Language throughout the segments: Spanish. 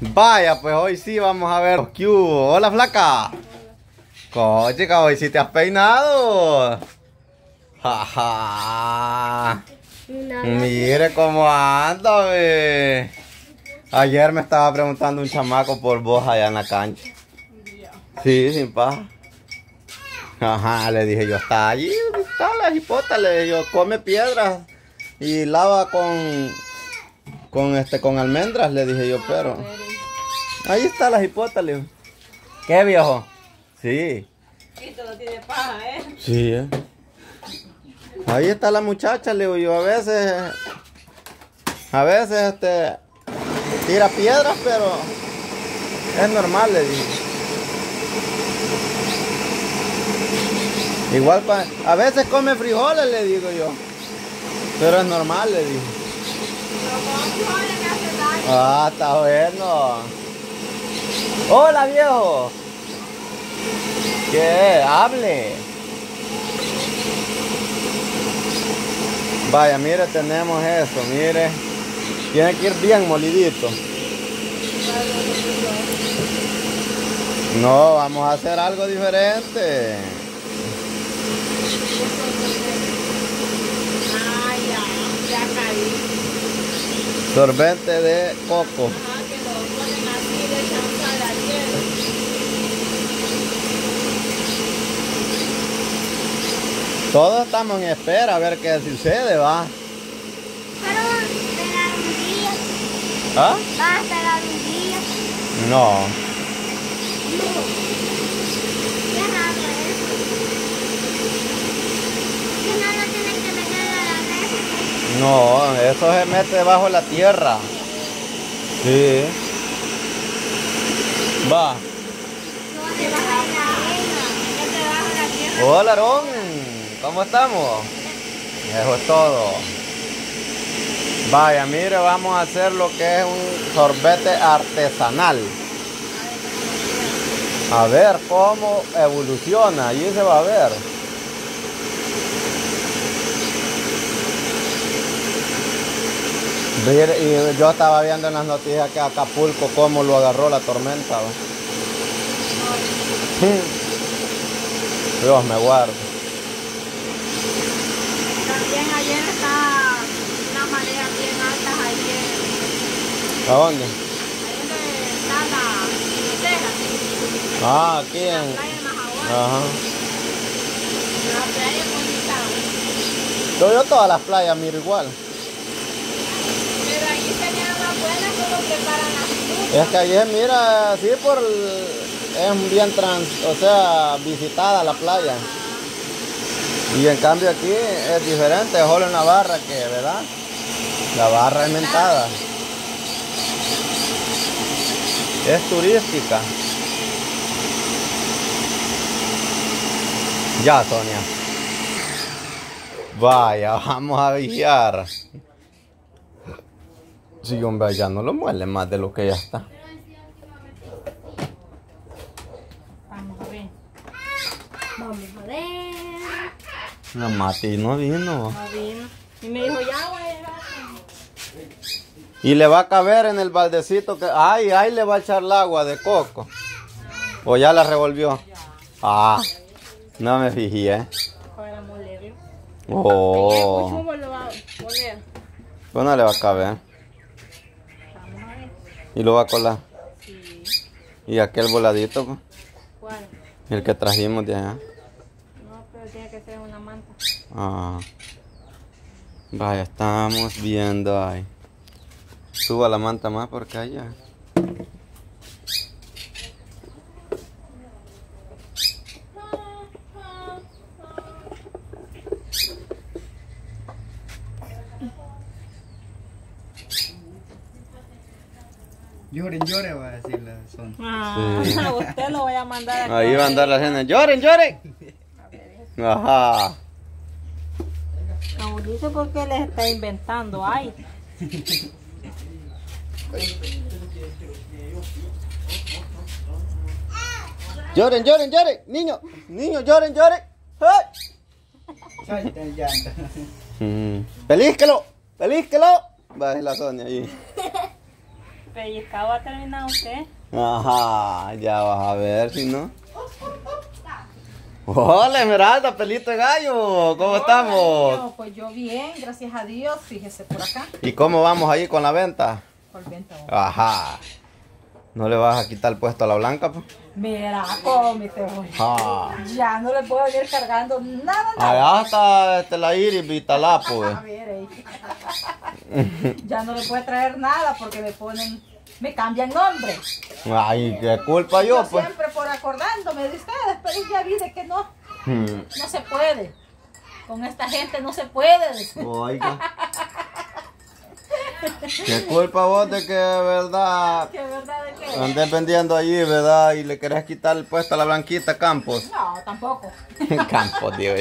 Vaya, pues hoy sí vamos a ver qué hubo. Hola, flaca. Chica, hoy sí te has peinado. Jaja. Mire cómo anda, ve. Ayer me estaba preguntando un chamaco por vos allá en la cancha. Sí, sin paja. Ajá, le dije yo, está allí, está la hipota, le dije yo, come piedras y lava con, con este, con almendras, le dije yo, pero. Ahí está la hipota, le ¿Qué viejo? Sí. Esto no tiene paja, ¿eh? Sí, eh. Ahí está la muchacha, le digo yo, a veces, a veces, este, tira piedras, pero es normal, le dije. Igual, a veces come frijoles, le digo yo. Pero es normal, le digo. Ah, está bueno. Hola, viejo. ¿Qué? Hable. Vaya, mire, tenemos eso, mire. Tiene que ir bien molidito. No, vamos a hacer algo diferente. Sorbete de coco. Todos estamos en espera a ver qué sucede, va. Pero va a esperar un día. ¿Ah? Va a esperar un día. No. No. Qué raro eso. Si no lo tienes que meter a la red. No, eso se mete debajo de la tierra. Sí. Va. No te vas a ir a arena. Ya te bajo la tierra. Hola, Aarón. ¿Cómo estamos? Eso es todo. Vaya, mire, vamos a hacer lo que es un sorbete artesanal. A ver cómo evoluciona, allí se va a ver. Y yo estaba viendo en las noticias que Acapulco cómo lo agarró la tormenta. Dios me guarde. También ayer está una marea bien alta ayer. ¿A dónde? La. Ah, aquí La en... playa de. Ajá. La playa. Yo, yo todas las playas miro igual. Pero allí tenían una buena que lo preparan así. Es que ayer, mira, sí por... es bien trans... O sea, visitada la playa. Y en cambio aquí es diferente, es solo una barra que, ¿verdad? La barra es mentada. Es turística. Ya, Sonia. Vaya, vamos a vigiar. Sí, hombre, ya no lo muele más de lo que ya está. Vamos a ver. Vamos a ver. La Mati no vino. No vino. Y me dijo, ya voy a llegar. Y le va a caber en el baldecito que... Ay, ahí le va a echar el agua de coco. ¿O ya la revolvió? Ah, no me fijé, ¿eh? Oh, pues no le va a caber. Vamos a ver. Y lo va a colar. Sí. Y aquel voladito, pues, ¿Cuál? el que trajimos de allá. No, pero tiene que ser una manta. Ah. Vaya, estamos viendo ahí. Suba la manta más porque allá. Lloren, lloren, va a decir la son. Ah, Sí. usted lo voy a mandar aquí. Ahí va a andar la gente. ¡Lloren, lloren! Ajá. Mauricio, ¿por qué les está inventando? Ay, Lloren, lloren, lloren. Niño, niño, lloren, lloren. Suelta el llanto. Mm. Pelízquelo, pelízquelo. Va a la Sonia ahí. Pellizcado va a terminar usted. Ajá, ya vas a ver si no. Hola, Esmeralda, pelito de gallo, ¿cómo estamos? Pues yo bien, gracias a Dios. Fíjese por acá. ¿Y cómo vamos ahí con la venta? Por venta. Ajá. ¿No le vas a quitar el puesto a la blanca? Pues? Mira, cómete, güey. Ah. Ya no le puedo ir cargando nada, nada. Allá está este, la Iris Vitalá, pues. A ver, ya no le puedo traer nada porque me ponen, me cambian nombre. Ay, qué culpa yo, pues. siempre por acordándome de ustedes, pero ya vi de que no, Hmm. no se puede. Con esta gente no se puede. Oiga. Qué culpa vos de que, verdad, ¿Qué verdad de que? andes vendiendo allí, verdad, y le querés quitar el puesto a la blanquita Campos. No, tampoco. Campos, yo.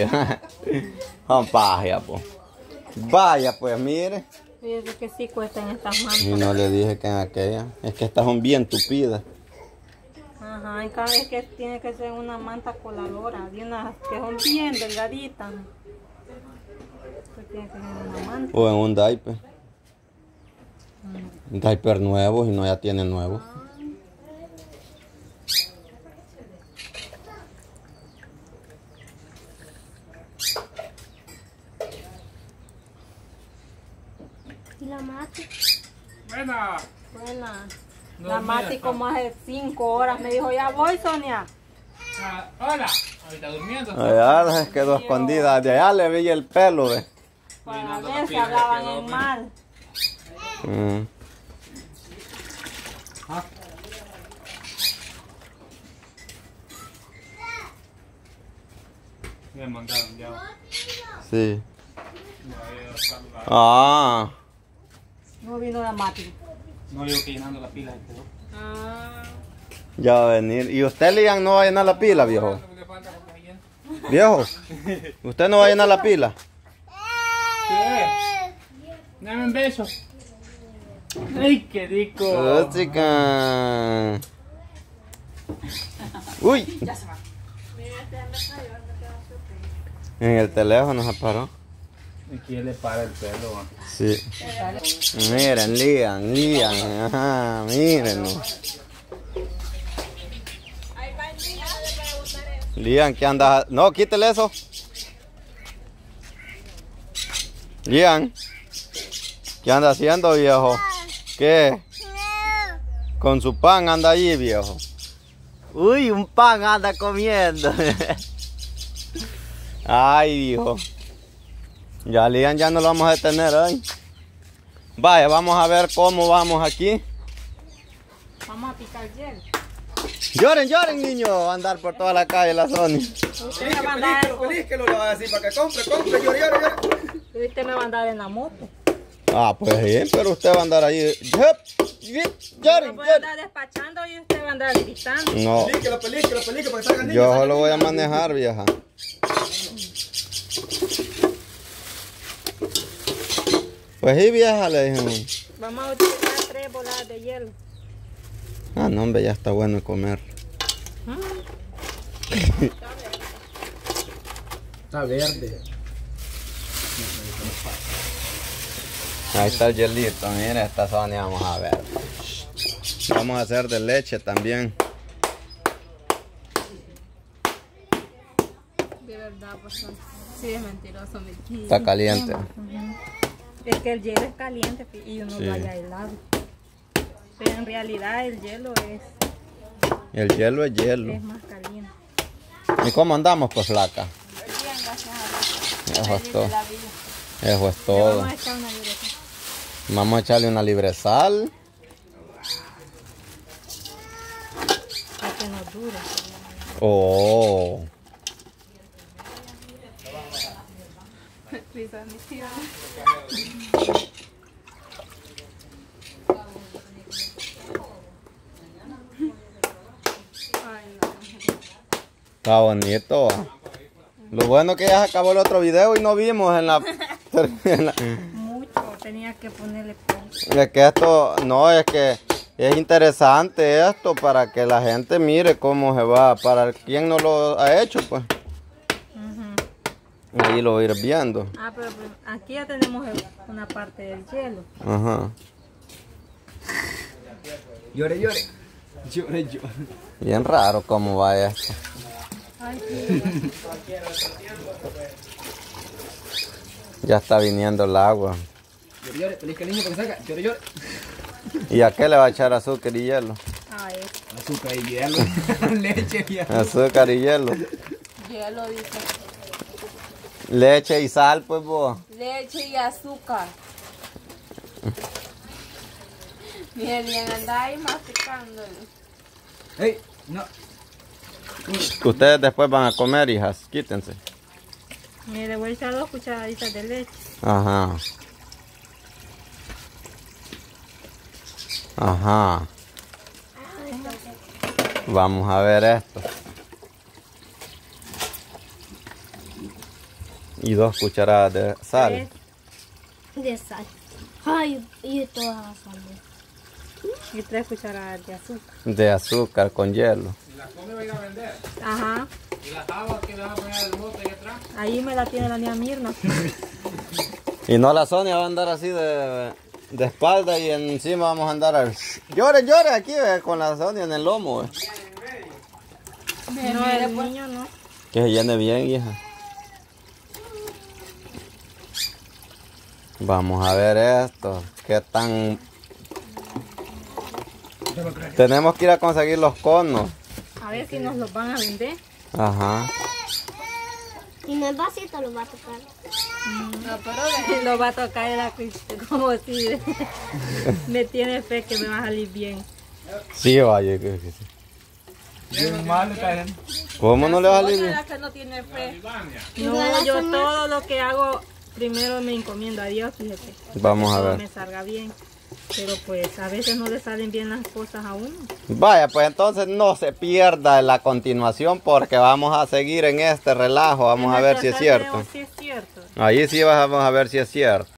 Son paja, pues. Vaya, pues, mire. Fíjese que sí cuestan estas mantas. Y no le dije que en aquella. Es que estas son bien tupidas. Ajá, y cada vez que tiene que ser una manta coladora, de unas que son bien delgaditas. Pues tiene que ser una manta. O en un diaper. Un diaper nuevo y no ya tiene nuevo. Y la mate. Buena. La Mati como hace cinco horas me dijo, ya voy, Sonia. Ah, hola, ahorita durmiendo. Allá se quedó escondida. De allá le vi el pelo, ve. Para ver si hablaban en mal. Mm. Me mandaron ya. Sí. Ah. No vino la Mati. No digo que llenando la pila quedó. Ah, Ya va a venir. ¿Y usted, Lian, no va a llenar la pila, viejo? Viejo, ¿usted no va a llenar la pila? ¿Qué? Dame un beso. Ay, qué rico. Oh, chica. Uy. En el teléfono se paró. ¿Y quién le para el pelo? Sí. Miren, Lian, Lian. Ajá, miren. Lian, ¿qué andas? No, quítele eso. Lian, ¿qué anda haciendo, viejo? ¿Qué? Con su pan anda ahí, viejo. Uy, un pan anda comiendo. Ay, hijo. Ya, Lian, ya no lo vamos a detener hoy. Vaya, vamos a ver cómo vamos aquí. vamos a picar hielo. Lloren, lloren, niños. Andar por toda la calle, la zona. Usted me va a andar, feliz que lo va a decir para que compre, compre, llore, llore, llore. usted me va a andar en la moto. Ah, pues bien, pero usted va a andar ahí. A lloren. andar despachando y usted va a andar gritando. No, para que salgan yo solo voy a manejar, vieja. Pues sí, vieja, le dije. Vamos a utilizar tres bolas de hielo. Ah, no, hombre, ya está bueno comer. Está verde. Ahí está el hielito, mire, esta Sonia, vamos a ver. Vamos a hacer de leche también. De verdad, pues. Sí, es mentiroso, mi Está caliente. Es que el hielo es caliente y uno Sí. lo haya helado. Pero en realidad el hielo es, El hielo es hielo. es más caliente. ¿Y cómo andamos, pues, flaca? Bien, gracias a Dios. Eso es todo. Eso es todo. Vamos a una echarle una libresal. Para que nos dure. Oh. Está bonito. Lo bueno que ya se acabó el otro video y no vimos en la... en la- Mucho, tenía que ponerle pausa. Es que esto, no, es que es interesante esto para que la gente mire cómo se va. Para quien no lo ha hecho, pues. Ahí lo va a ir viendo. Ah, pero aquí ya tenemos el- una parte del hielo. Ajá. Llore, llore. Llore, llore. Bien raro cómo va esto. Ya está viniendo el agua. Llore, llore. Feliz cariño porque saca. Llore, llore. ¿Y a qué le va a echar azúcar y hielo? Ay, Azúcar y hielo. Leche y hielo. Azúcar y hielo. Hielo dice. Leche y sal, pues vos. Leche y azúcar. Bien, bien, anda ahí masticando. Hey, no. Ustedes después van a comer, hijas. Quítense. me le voy a echar dos cucharaditas de leche. Ajá. Ajá. Vamos a ver esto. Y dos cucharadas de sal. De sal. Ay, y todas las sal. Y tres cucharadas de azúcar. De azúcar con hielo. Ajá. ¿Y las aguas que le vas a poner al bote ahí atrás? Ahí me la tiene la niña Mirna. Y no la Sonia va a andar así de, de espalda y encima vamos a andar al... Llore, llore aquí ve, con la Sonia en el lomo. ve. No, el niño no. Que se llene bien, hija. Vamos a ver esto. ¿Qué tan... Tenemos que ir a conseguir los conos. A ver si nos los van a vender. Ajá. Y no es vasito, lo va a tocar. Lo va a tocar la como si me tiene fe que me va a salir bien. Sí, vaya. que- que sí. ¿Cómo no le va a salir bien? que no tiene fe. Igual No, yo todo lo que hago, primero me encomiendo a Dios, fíjate. Vamos a Que ver. me salga bien. Pero pues a veces no le salen bien las cosas a uno. Vaya, pues entonces no se pierda la continuación porque vamos a seguir en este relajo. Vamos a ver si es cierto. Si es cierto. Ahí sí vamos a ver si es cierto.